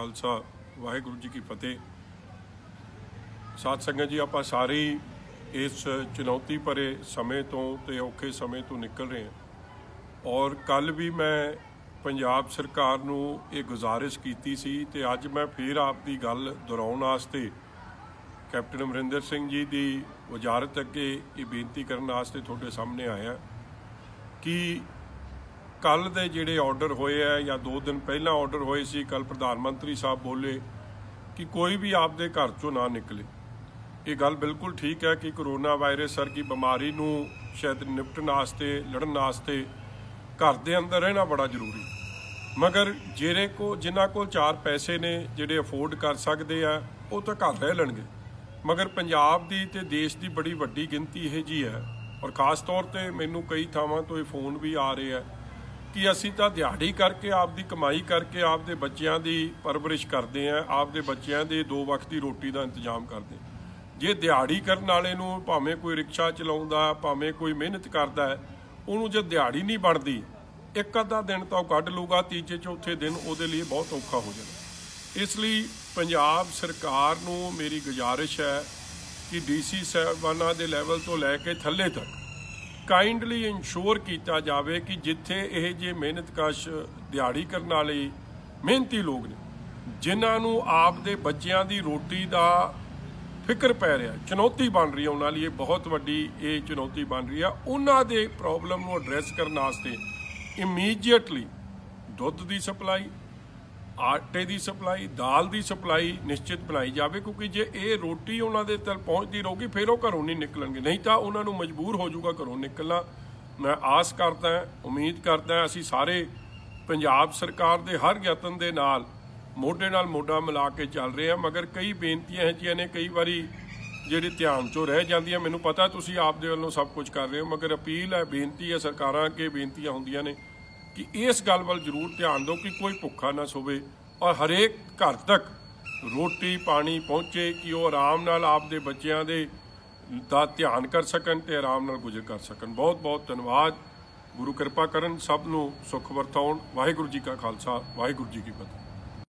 ਖਾਲਸਾ, ਵਾਹਿਗੁਰੂ ਜੀ ਕੀ ਫਤਿਹ। ਸਾਧ ਸੰਗਤ ਜੀ, ਆਪਾਂ ਸਾਰੇ ਹੀ ਇਸ ਚੁਣੌਤੀ ਭਰੇ ਸਮੇਂ ਤੋਂ ਤੇ ਔਖੇ ਸਮੇਂ ਤੋਂ ਨਿਕਲ ਰਹੇ ਹਾਂ। ਔਰ ਕੱਲ ਵੀ ਮੈਂ ਪੰਜਾਬ ਸਰਕਾਰ ਨੂੰ ਇਹ ਗੁਜ਼ਾਰਿਸ਼ ਕੀਤੀ ਸੀ ਤੇ ਅੱਜ ਮੈਂ ਫੇਰ ਆਪ ਦੀ ਗੱਲ ਦੁਹਰਾਉਣ ਵਾਸਤੇ ਕੈਪਟਨ ਅਮਰਿੰਦਰ ਸਿੰਘ ਜੀ ਦੀ ਵਜ਼ਾਰਤ ਅੱਗੇ ਇਹ ਬੇਨਤੀ ਕਰਨ ਵਾਸਤੇ ਤੁਹਾਡੇ ਸਾਹਮਣੇ ਆਇਆ ਕਿ ਕੱਲ ਦੇ ਜਿਹੜੇ ਆਰਡਰ ਹੋਏ ਆ ਜਾਂ 2 ਦਿਨ ਪਹਿਲਾਂ ਆਰਡਰ ਹੋਏ ਸੀ ਕੱਲ ਪ੍ਰਧਾਨ ਮੰਤਰੀ ਸਾਹਿਬ ਬੋਲੇ ਕਿ ਕੋਈ ਵੀ ਆਪਦੇ ਘਰ ਚੋਂ ਨਾ ਨਿਕਲੇ। ਇਹ ਗੱਲ ਬਿਲਕੁਲ ਠੀਕ ਹੈ ਕਿ ਕਰੋਨਾ ਵਾਇਰਸ ਵਰਗੀ ਬਿਮਾਰੀ ਨੂੰ ਸ਼ਾਇਦ ਨਿਪਟਣ ਵਾਸਤੇ, ਲੜਨ ਵਾਸਤੇ ਘਰ ਦੇ ਅੰਦਰ ਰਹਿਣਾ ਬੜਾ ਜ਼ਰੂਰੀ। ਮਗਰ ਜਿਹੜੇ ਕੋ, ਜਿਨ੍ਹਾਂ ਕੋਲ ਚਾਰ ਪੈਸੇ ਨੇ, ਜਿਹੜੇ ਅਫੋਰਡ ਕਰ ਸਕਦੇ ਆ, ਉਹ ਤਾਂ ਘਰ ਰਹਿ ਲੈਣਗੇ। ਮਗਰ ਪੰਜਾਬ ਦੀ ਤੇ ਦੇਸ਼ ਦੀ ਬੜੀ ਵੱਡੀ ਗਿਣਤੀ ਇਹ ਜੀ ਹੈ। ਔਰ ਖਾਸ ਤੌਰ ਤੇ ਮੈਨੂੰ ਕਈ ਥਾਵਾਂ ਤੋਂ ਇਹ ਫੋਨ ਵੀ ਆ ਰਹੇ ਆ ਕਿ ਅਸੀਂ ਤਾਂ ਦਿਹਾੜੀ ਕਰਕੇ ਆਪਦੀ ਕਮਾਈ ਕਰਕੇ ਆਪਦੇ ਬੱਚਿਆਂ ਦੀ ਪਰਵਰਿਸ਼ ਕਰਦੇ ਆ ਆਪਦੇ ਬੱਚਿਆਂ ਦੇ ਦੋ ਵਕਤ ਦੀ ਰੋਟੀ ਦਾ ਇੰਤਜ਼ਾਮ ਕਰਦੇ ਜੇ ਦਿਹਾੜੀ ਕਰਨ ਵਾਲੇ ਨੂੰ ਭਾਵੇਂ ਕੋਈ ਰਿਕਸ਼ਾ ਚਲਾਉਂਦਾ, ਭਾਵੇਂ ਕੋਈ ਮਿਹਨਤ ਕਰਦਾ ਉਹਨੂੰ ਜੇ ਦਿਹਾੜੀ ਨਹੀਂ ਬਣਦੀ, ਇੱਕ ਅੱਧਾ ਦਿਨ ਤਾਂ ਉਹ ਕੱਢ ਲੂਗਾ ਤੀਜੇ, ਚੌਥੇ ਦਿਨ ਉਹਦੇ ਲਈ ਬਹੁਤ ਔਖਾ ਹੋ ਜਾਣਾ ਇਸ ਲਈ ਪੰਜਾਬ ਸਰਕਾਰ ਨੂੰ ਮੇਰੀ ਗੁਜ਼ਾਰਿਸ਼ ਹੈ ਕਿ ਡੀਸੀ ਸਾਹਿਬਾਨਾਂ ਦੇ ਲੈਵਲ ਤੋਂ ਲੈ ਕੇ ਥੱਲੇ ਤੱਕ ਕਾਈਂਡਲੀ ਇਨਸ਼ੋਰ ਕੀਤਾ ਜਾਵੇ ਕਿ ਜਿੱਥੇ ਇਹ ਜੇ ਮਿਹਨਤਕਸ਼ ਦਿਹਾੜੀ ਕਰਨ ਵਾਲੇ ਮਿਹਨਤੀ ਲੋਕ ਨੇ, ਜਿਨ੍ਹਾਂ ਨੂੰ ਆਪ ਦੇ ਬੱਚਿਆਂ ਦੀ ਰੋਟੀ ਦਾ ਫਿਕਰ ਪੈ ਰਿਹਾ, ਚੁਣੌਤੀ ਬਣ ਰਹੀ ਹੈ ਉਹਨਾਂ ਲਈ, ਇਹ ਬਹੁਤ ਵੱਡੀ ਇਹ ਚੁਣੌਤੀ ਬਣ ਰਹੀ ਹੈ, ਉਹਨਾਂ ਦੇ ਪ੍ਰੋਬਲਮ ਨੂੰ ਐਡਰੈਸ ਕਰਨ ਵਾਸਤੇ ਇਮੀਡੀਏਟਲੀ ਦੁੱਧ ਦੀ ਸਪਲਾਈ ਆਟੇ ਦੀ ਸਪਲਾਈ, ਦਾਲ ਦੀ ਸਪਲਾਈ ਨਿਸ਼ਚਿਤ ਬਣਾਈ ਜਾਵੇ, ਕਿਉਂਕਿ ਜੇ ਇਹ ਰੋਟੀ ਉਹਨਾਂ ਦੇ ਤੱਕ ਪਹੁੰਚਦੀ ਰਹੂਗੀ, ਫਿਰ ਉਹ ਘਰੋਂ ਨਹੀਂ ਨਿਕਲਣਗੇ। ਨਹੀਂ ਤਾਂ ਉਹਨਾਂ ਨੂੰ ਮਜਬੂਰ ਹੋ ਜਾਊਗਾ ਘਰੋਂ ਨਿਕਲਣਾ। ਮੈਂ ਆਸ ਕਰਦਾ, ਉਮੀਦ ਕਰਦਾ, ਅਸੀਂ ਸਾਰੇ ਪੰਜਾਬ ਸਰਕਾਰ ਦੇ ਹਰ ਯਤਨ ਦੇ ਨਾਲ, ਮੋਢੇ ਨਾਲ ਮੋਢਾ ਮਿਲਾ ਕੇ ਚੱਲ ਰਹੇ ਹਾਂ, ਮਗਰ ਕਈ ਬੇਨਤੀਆਂ ਹੈ ਜਿਹੀਆਂ ਨੇ, ਕਈ ਵਾਰੀ ਜਿਹੜੇ ਧਿਆਨ ਚੋਂ ਰਹਿ ਜਾਂਦੀਆਂ। ਮੈਨੂੰ ਪਤਾ ਤੁਸੀਂ ਆਪ ਦੇ ਵੱਲੋਂ ਸਭ ਕੁਝ ਕਰ ਰਹੇ ਹੋ, ਮਗਰ ਅਪੀਲ ਹੈ, ਬੇਨਤੀ ਹੈ ਸਰਕਾਰਾਂ ਅੱਗੇ ਬੇਨਤੀਆਂ ਹੁੰਦੀਆਂ ਨੇ। ਕਿ ਇਸ ਗੱਲ ਵੱਲ ਜ਼ਰੂਰ ਧਿਆਨ ਦਿਓ ਕਿ ਕੋਈ ਭੁੱਖਾ ਨਾ ਸੋਵੇ ਔਰ ਹਰੇਕ ਘਰ ਤੱਕ ਰੋਟੀ ਪਾਣੀ ਪਹੁੰਚੇ ਕਿ ਉਹ ਆਰਾਮ ਨਾਲ ਆਪਦੇ ਬੱਚਿਆਂ ਦੇ ਦਾ ਧਿਆਨ ਕਰ ਸਕਣ ਤੇ ਆਰਾਮ ਨਾਲ ਗੁਜ਼ਰ ਕਰ ਸਕਣ। ਬਹੁਤ ਬਹੁਤ ਧੰਨਵਾਦ। ਗੁਰੂ ਕਿਰਪਾ ਕਰਨ ਸਭ ਨੂੰ ਸੁਖ ਵਰਤਾਉਣ। ਵਾਹਿਗੁਰੂ ਜੀ ਕਾ ਖਾਲਸਾ। ਵਾਹਿਗੁਰੂ ਜੀ ਕੀ ਫਤਿਹ।